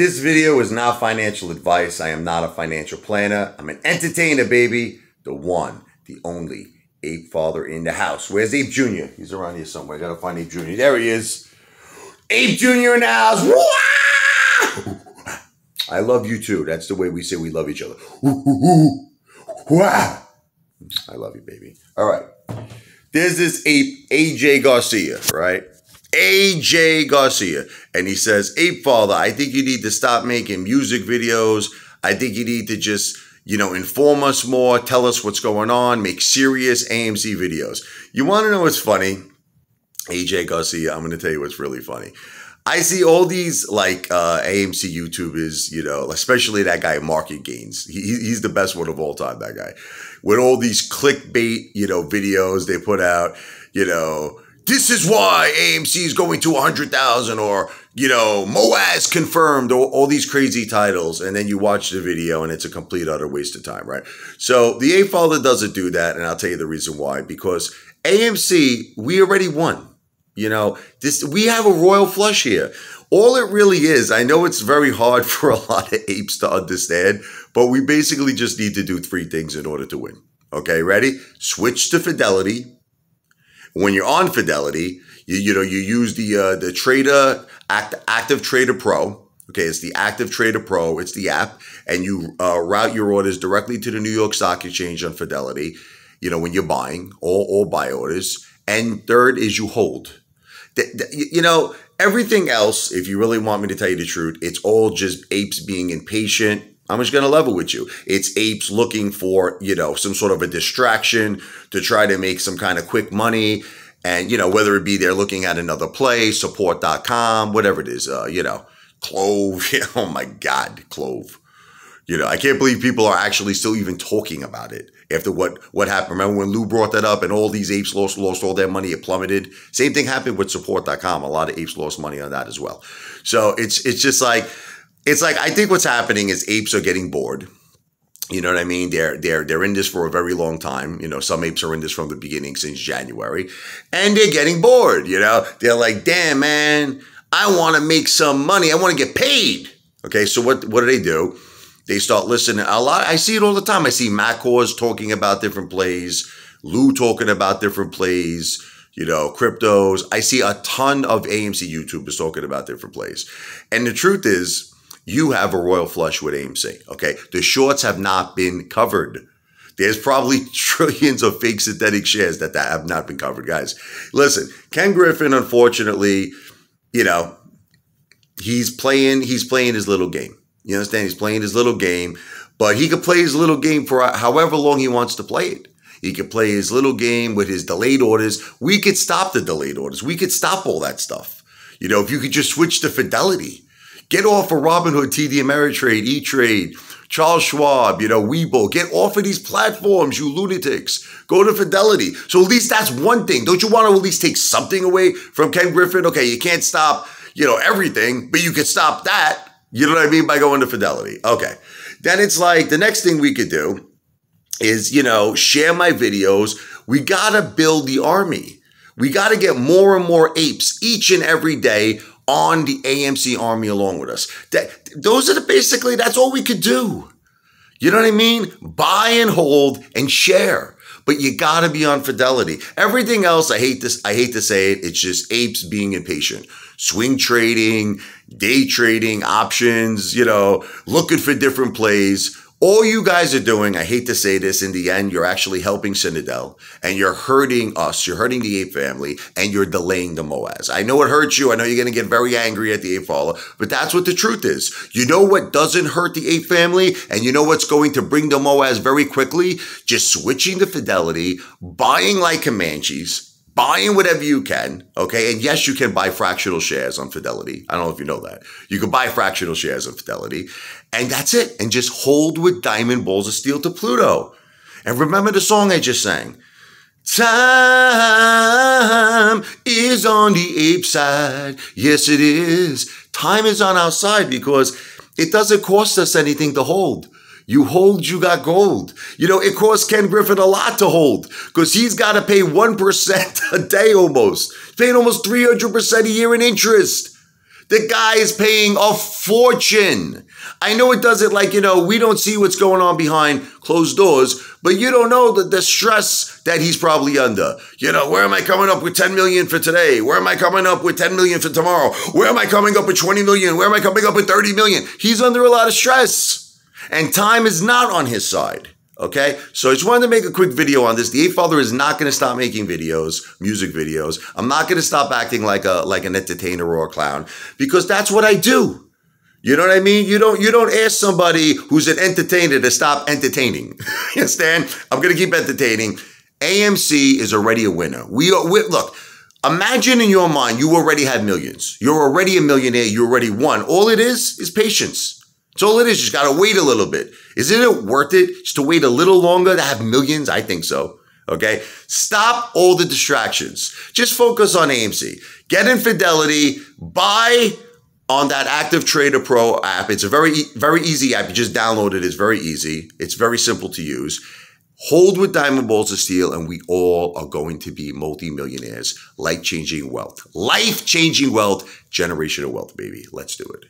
This video is not financial advice. I am not a financial planner. I'm an entertainer, baby. The one, the only Ape Father in the house. Where's Ape Jr.? He's around here somewhere. I gotta find Ape Jr. There he is. Ape Jr. in the house. I love you too. That's the way we say we love each other. I love you, baby. All right. There's this ape, AJ Garcia, right? AJ Garcia. And he says, Ape Father, I think you need to stop making music videos. I think you need to just, you know, inform us more, tell us what's going on, make serious AMC videos. You want to know what's funny? AJ Garcia, I'm going to tell you what's really funny. I see all these like uh, AMC YouTubers, you know, especially that guy Market Gains. He, he's the best one of all time. That guy, with all these clickbait, you know, videos they put out, you know, this is why AMC is going to 100,000 or, you know, MOASS confirmed or all these crazy titles. And then you watch the video and it's a complete utter waste of time, right? So the A Father doesn't do that. And I'll tell you the reason why, because AMC, we already won. You know, this we have a royal flush here. All it really is, I know it's very hard for a lot of apes to understand, but we basically just need to do three things in order to win. Okay, ready? Switch to Fidelity. When you're on Fidelity, you, you know, you use the uh, the Trader Act, Active Trader Pro. Okay, it's the Active Trader Pro. It's the app, and you uh, route your orders directly to the New York Stock Exchange on Fidelity. You know, when you're buying all all buy orders. And third is you hold. You know, everything else, if you really want me to tell you the truth, it's all just apes being impatient. I'm just going to level with you. It's apes looking for, you know, some sort of a distraction to try to make some kind of quick money. And, you know, whether it be they're looking at another play, support.com, whatever it is, uh, you know, CLOV. oh my God, CLOV. You know, I can't believe people are actually still even talking about it after what what happened. Remember when Lou brought that up and all these apes lost lost all their money, it plummeted. Same thing happened with support.com. A lot of apes lost money on that as well. So it's it's just like it's like I think what's happening is apes are getting bored. You know what I mean? They're they're they're in this for a very long time. You know, some apes are in this from the beginning since January, and they're getting bored. You know, they're like, damn man, I want to make some money. I want to get paid. Okay, so what what do they do? They start listening a lot. I see it all the time. I see Matt Kohrs talking about different plays, Lou talking about different plays, you know, cryptos. I see a ton of AMC YouTubers talking about different plays. And the truth is, you have a royal flush with AMC. Okay. The shorts have not been covered. There's probably trillions of fake synthetic shares that, that have not been covered, guys. Listen, Ken Griffin, unfortunately, you know, he's playing, he's playing his little game. You understand? He's playing his little game, but he could play his little game for however long he wants to play it. He could play his little game with his delayed orders. We could stop the delayed orders. We could stop all that stuff. You know, if you could just switch to Fidelity, get off of Robinhood, TD Ameritrade, E-Trade, Charles Schwab, you know, Webull, get off of these platforms, you lunatics. Go to Fidelity. So at least that's one thing. Don't you want to at least take something away from Ken Griffin? Okay, you can't stop, you know, everything, but you could stop that. You know what I mean by going to Fidelity? Okay. Then it's like the next thing we could do is, you know, share my videos. We got to build the army. We got to get more and more apes each and every day on the AMC army along with us. That those are the basically that's all we could do. You know what I mean? Buy and hold and share. But you got to be on fidelity. Everything else, I hate this. I hate to say it. It's just apes being impatient swing trading, day trading, options, you know, looking for different plays. All you guys are doing, I hate to say this, in the end, you're actually helping Citadel and you're hurting us. You're hurting the ape family and you're delaying the MOASS. I know it hurts you. I know you're going to get very angry at the ape follower, but that's what the truth is. You know what doesn't hurt the ape family and you know what's going to bring the MOASS very quickly? Just switching to fidelity, buying like Comanches, buying whatever you can, okay? And yes, you can buy fractional shares on Fidelity. I don't know if you know that. You can buy fractional shares on Fidelity, and that's it. And just hold with diamond balls of steel to Pluto. And remember the song I just sang. Time is on the ape side. Yes, it is. Time is on our side because it doesn't cost us anything to hold. You hold, you got gold. You know, it costs Ken Griffin a lot to hold because he's got to pay 1% a day almost. Paying almost 300% a year in interest. The guy is paying a fortune. I know it does it like, you know, we don't see what's going on behind closed doors, but you don't know the, the stress that he's probably under. You know, where am I coming up with 10 million for today? Where am I coming up with 10 million for tomorrow? Where am I coming up with 20 million? Where am I coming up with 30 million? He's under a lot of stress and time is not on his side. Okay, so I just wanted to make a quick video on this. The Ape Father is not going to stop making videos, music videos. I'm not going to stop acting like a like an entertainer or a clown because that's what I do. You know what I mean? You don't you don't ask somebody who's an entertainer to stop entertaining. you understand? I'm going to keep entertaining. AMC is already a winner. We are we, look. Imagine in your mind you already have millions. You're already a millionaire. You already won. All it is is patience. That's all it is. You just got to wait a little bit. Isn't it worth it just to wait a little longer to have millions? I think so. Okay. Stop all the distractions. Just focus on AMC. Get in Fidelity. Buy on that Active Trader Pro app. It's a very, very easy app. You just download it. It's very easy. It's very simple to use. Hold with diamond balls of steel, and we all are going to be multimillionaires, life changing wealth, life changing wealth, generational wealth, baby. Let's do it.